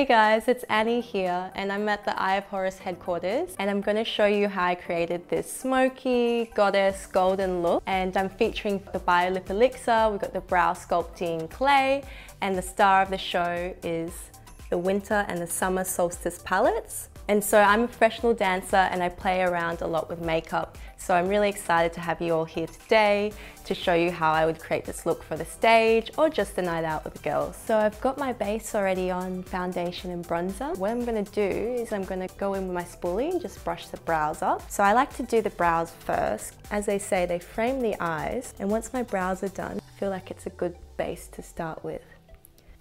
Hey guys, it's Annie here and I'm at the Eye of Horus headquarters and I'm going to show you how I created this smoky goddess golden look and I'm featuring the Biolip Elixir, we've got the brow sculpting clay and the star of the show is the winter and the summer solstice palettes. And so I'm a professional dancer and I play around a lot with makeup. So I'm really excited to have you all here today to show you how I would create this look for the stage or just a night out with the girls. So I've got my base already on foundation and bronzer. What I'm gonna do is I'm gonna go in with my spoolie and just brush the brows up. So I like to do the brows first. As they say, they frame the eyes. And once my brows are done, I feel like it's a good base to start with.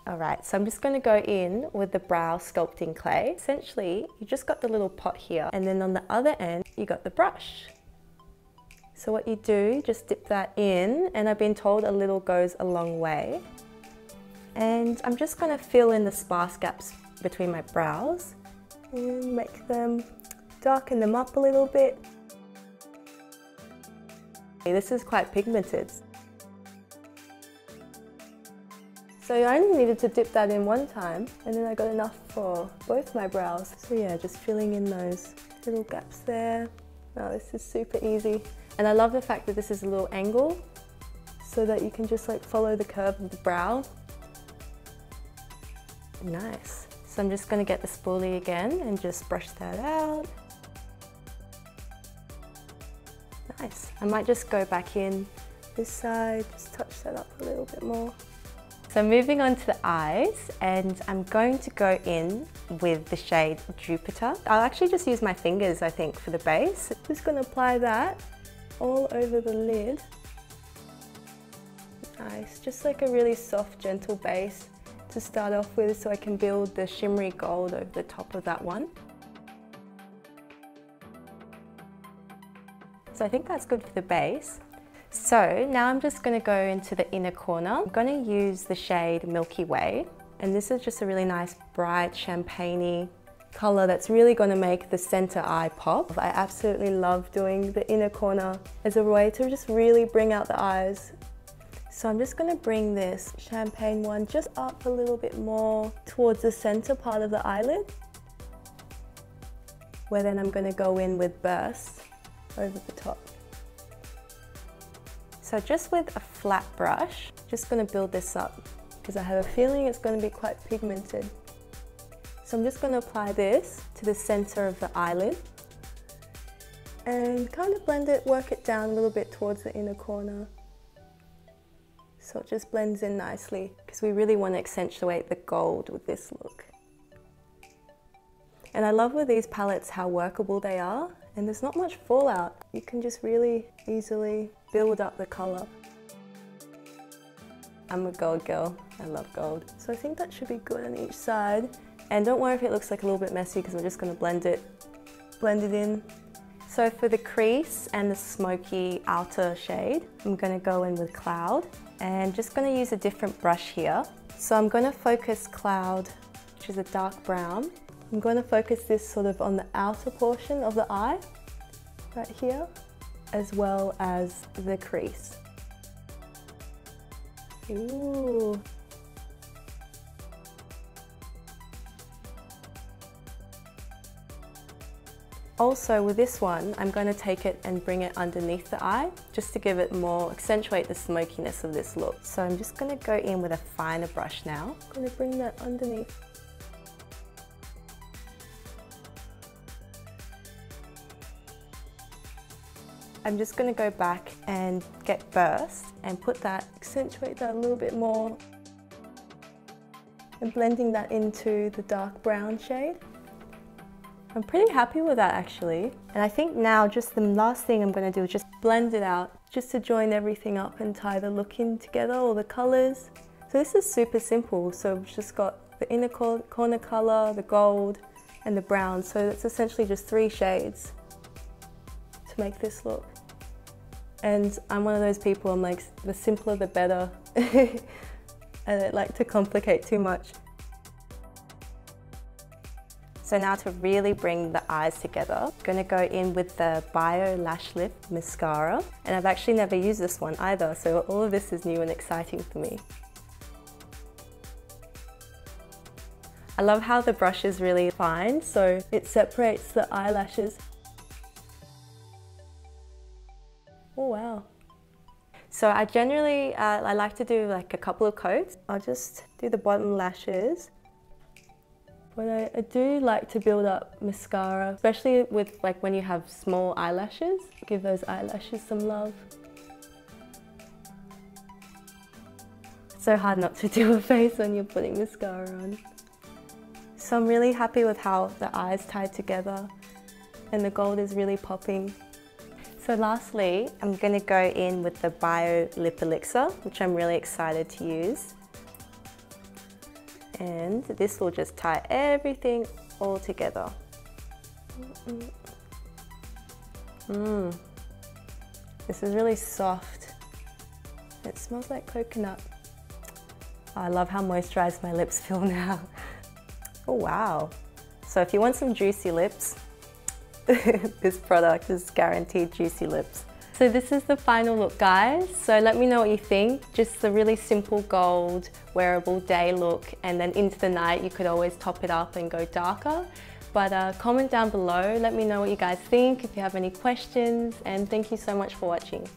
All right, so I'm just gonna go in with the brow sculpting clay. Essentially, you just got the little pot here, and then on the other end, you got the brush. So what you do, just dip that in, and I've been told a little goes a long way. And I'm just gonna fill in the sparse gaps between my brows and make them, darken them up a little bit. This is quite pigmented. So I only needed to dip that in one time and then I got enough for both my brows. So yeah, just filling in those little gaps there. Wow, this is super easy. And I love the fact that this is a little angle so that you can just like follow the curve of the brow. Nice. So I'm just gonna get the spoolie again and just brush that out. Nice. I might just go back in this side, just touch that up a little bit more. So moving on to the eyes and I'm going to go in with the shade Jupiter. I'll actually just use my fingers I think for the base. Just going to apply that all over the lid. Nice, just like a really soft gentle base to start off with so I can build the shimmery gold over the top of that one. So I think that's good for the base. So now I'm just going to go into the inner corner. I'm going to use the shade Milky Way. And this is just a really nice bright champagne color that's really going to make the center eye pop. I absolutely love doing the inner corner as a way to just really bring out the eyes. So I'm just going to bring this champagne one just up a little bit more towards the center part of the eyelid. Where then I'm going to go in with burst over the top. So just with a flat brush, just gonna build this up because I have a feeling it's gonna be quite pigmented. So I'm just gonna apply this to the center of the eyelid and kind of blend it, work it down a little bit towards the inner corner. So it just blends in nicely because we really want to accentuate the gold with this look. And I love with these palettes how workable they are and there's not much fallout. You can just really easily build up the colour. I'm a gold girl, I love gold. So I think that should be good on each side. And don't worry if it looks like a little bit messy because I'm just going to blend it, blend it in. So for the crease and the smoky outer shade, I'm going to go in with Cloud and just going to use a different brush here. So I'm going to focus Cloud, which is a dark brown. I'm going to focus this sort of on the outer portion of the eye, right here as well as the crease. Ooh. Also with this one, I'm going to take it and bring it underneath the eye just to give it more, accentuate the smokiness of this look. So I'm just going to go in with a finer brush now. I'm going to bring that underneath I'm just going to go back and get burst and put that, accentuate that a little bit more and blending that into the dark brown shade. I'm pretty happy with that actually. And I think now just the last thing I'm going to do is just blend it out just to join everything up and tie the look in together, all the colours. So this is super simple. So we've just got the inner corner colour, the gold and the brown. So it's essentially just three shades make this look. And I'm one of those people, I'm like, the simpler the better. I don't like to complicate too much. So now to really bring the eyes together, I'm gonna go in with the Bio Lash Lift Mascara. And I've actually never used this one either, so all of this is new and exciting for me. I love how the brush is really fine, so it separates the eyelashes. Oh wow. So I generally, uh, I like to do like a couple of coats. I'll just do the bottom lashes. But I, I, do like to build up mascara, especially with like when you have small eyelashes. Give those eyelashes some love. so hard not to do a face when you're putting mascara on. So I'm really happy with how the eyes tied together and the gold is really popping. So lastly, I'm going to go in with the Bio Lip Elixir, which I'm really excited to use. And this will just tie everything all together. Mmm. This is really soft. It smells like coconut. I love how moisturized my lips feel now. oh wow. So if you want some juicy lips, this product is guaranteed juicy lips. So this is the final look guys. So let me know what you think. Just a really simple gold wearable day look and then into the night you could always top it up and go darker. But uh, comment down below, let me know what you guys think, if you have any questions and thank you so much for watching.